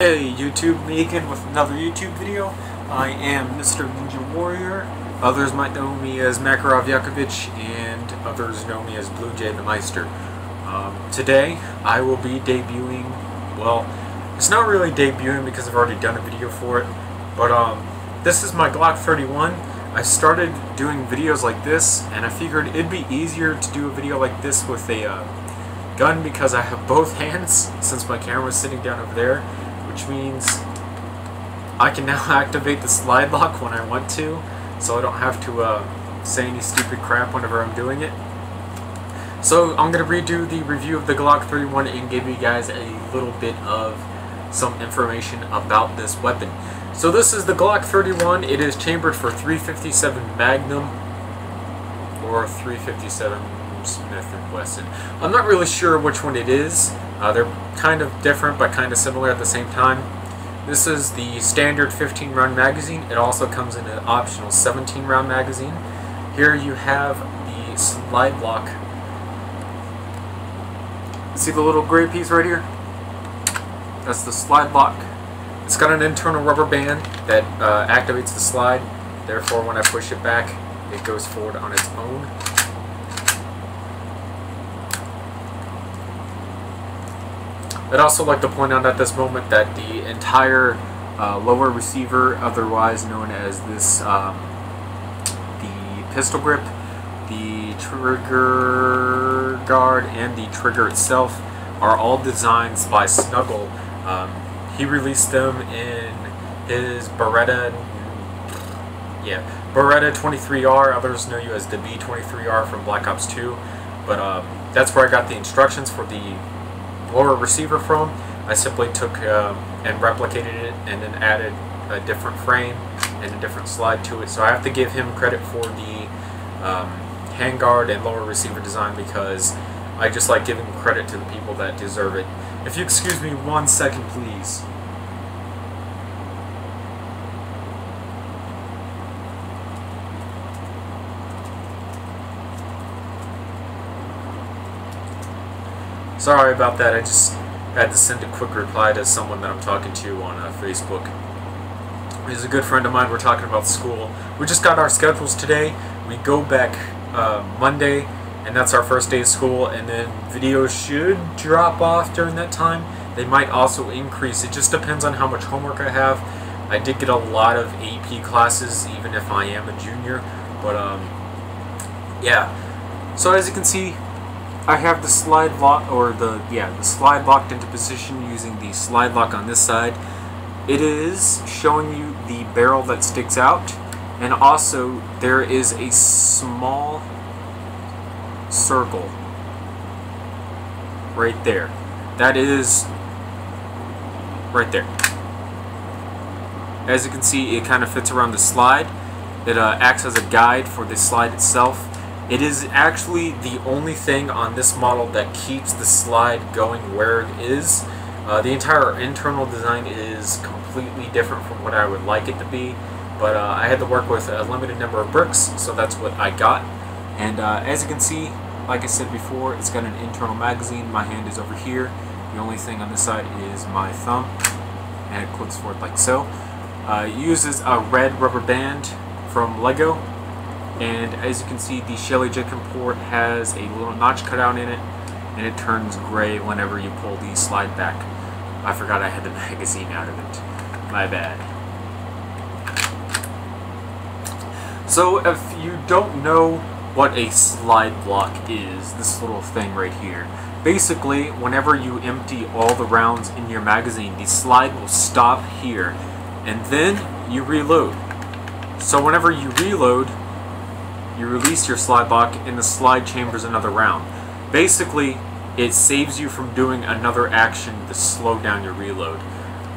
Hey YouTube, me again with another YouTube video. I am Mr. Ninja Warrior. Others might know me as Makarov Yakovich, and others know me as Blue Jay the Meister. Um, today, I will be debuting, well, it's not really debuting because I've already done a video for it, but um, this is my Glock 31. I started doing videos like this, and I figured it'd be easier to do a video like this with a uh, gun because I have both hands, since my camera's sitting down over there which means I can now activate the slide lock when I want to, so I don't have to uh, say any stupid crap whenever I'm doing it. So I'm going to redo the review of the Glock 31 and give you guys a little bit of some information about this weapon. So this is the Glock 31. It is chambered for 357 Magnum or 357 Smith & Wesson. I'm not really sure which one it is. Uh, they're kind of different but kind of similar at the same time. This is the standard 15 round magazine. It also comes in an optional 17 round magazine. Here you have the slide lock. See the little gray piece right here? That's the slide lock. It's got an internal rubber band that uh, activates the slide. Therefore, when I push it back, it goes forward on its own. I'd also like to point out at this moment that the entire uh, lower receiver, otherwise known as this, um, the pistol grip, the trigger guard, and the trigger itself are all designs by Snuggle. Um, he released them in his Beretta, yeah, Beretta 23R, others know you as the B23R from Black Ops 2, but um, that's where I got the instructions for the lower receiver from, I simply took uh, and replicated it and then added a different frame and a different slide to it. So I have to give him credit for the um, handguard and lower receiver design because I just like giving credit to the people that deserve it. If you excuse me one second, please. Sorry about that, I just had to send a quick reply to someone that I'm talking to on uh, Facebook. He's a good friend of mine, we're talking about school. We just got our schedules today. We go back uh, Monday, and that's our first day of school, and then videos should drop off during that time. They might also increase, it just depends on how much homework I have. I did get a lot of AP classes, even if I am a junior, but um, yeah. So as you can see, I have the slide lock, or the, yeah, the slide locked into position using the slide lock on this side. It is showing you the barrel that sticks out, and also there is a small circle right there. That is right there. As you can see, it kind of fits around the slide. It uh, acts as a guide for the slide itself. It is actually the only thing on this model that keeps the slide going where it is. Uh, the entire internal design is completely different from what I would like it to be, but uh, I had to work with a limited number of bricks, so that's what I got. And uh, as you can see, like I said before, it's got an internal magazine. My hand is over here. The only thing on this side is my thumb, and it clicks forward like so. Uh, it uses a red rubber band from Lego and as you can see the Shelly ejection port has a little notch cut out in it and it turns gray whenever you pull the slide back. I forgot I had the magazine out of it. My bad. So if you don't know what a slide block is, this little thing right here, basically whenever you empty all the rounds in your magazine, the slide will stop here and then you reload. So whenever you reload, you release your slide lock, and the slide chambers another round. Basically, it saves you from doing another action to slow down your reload.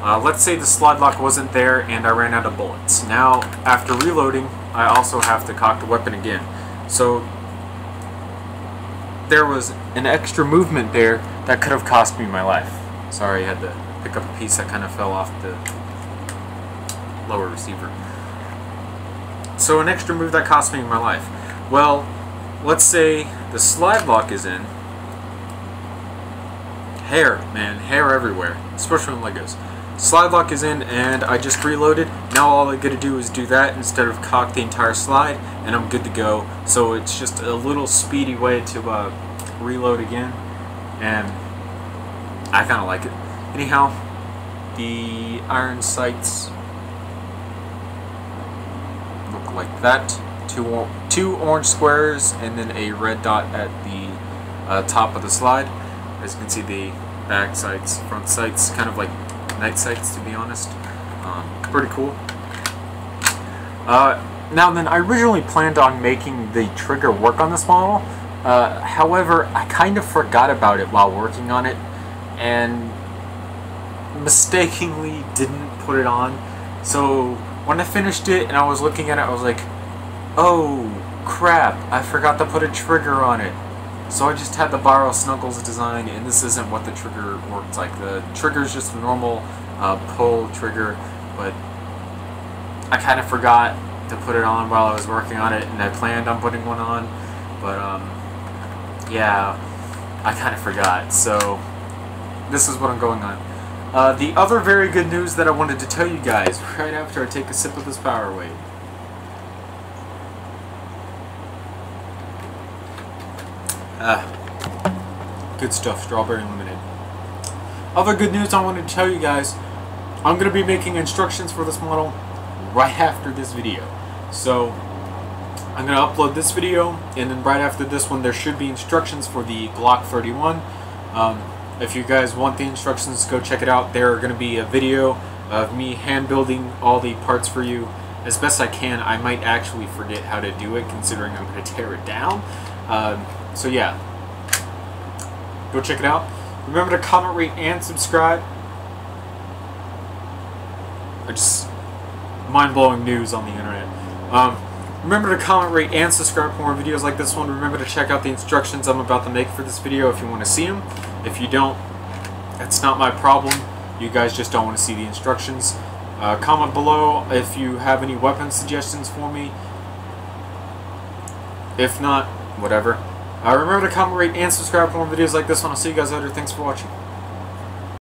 Uh, let's say the slide lock wasn't there and I ran out of bullets. Now, after reloading, I also have to cock the weapon again. So, there was an extra movement there that could have cost me my life. Sorry, I had to pick up a piece that kind of fell off the lower receiver. So an extra move that cost me my life. Well, let's say the slide lock is in. Hair, man, hair everywhere, especially on Legos. slide lock is in and I just reloaded. Now all I gotta do is do that instead of cock the entire slide and I'm good to go. So it's just a little speedy way to uh, reload again and I kind of like it. Anyhow, the iron sights like that. Two, two orange squares and then a red dot at the uh, top of the slide. As you can see the back sights, front sights, kind of like night sights to be honest. Um, pretty cool. Uh, now then, I originally planned on making the trigger work on this model. Uh, however, I kind of forgot about it while working on it and mistakenly didn't put it on. So when I finished it and I was looking at it, I was like, oh crap, I forgot to put a trigger on it. So I just had to borrow Snuggles design, and this isn't what the trigger works like. The trigger is just a normal uh, pull trigger, but I kind of forgot to put it on while I was working on it, and I planned on putting one on, but um, yeah, I kind of forgot. So this is what I'm going on. Uh, the other very good news that I wanted to tell you guys right after I take a sip of this Powerade. Ah, good stuff, strawberry lemonade. Other good news I wanted to tell you guys, I'm going to be making instructions for this model right after this video. So, I'm going to upload this video, and then right after this one there should be instructions for the Glock 31. Um, if you guys want the instructions, go check it out. There are going to be a video of me hand building all the parts for you as best I can. I might actually forget how to do it considering I'm going to tear it down. Um, so yeah, go check it out. Remember to comment, rate, and subscribe. I just mind-blowing news on the internet. Um, remember to comment, rate, and subscribe for more videos like this one. Remember to check out the instructions I'm about to make for this video if you want to see them. If you don't, that's not my problem. You guys just don't want to see the instructions. Uh, comment below if you have any weapon suggestions for me. If not, whatever. Uh, remember to comment, rate, and subscribe for more videos like this one. I'll see you guys later. Thanks for watching.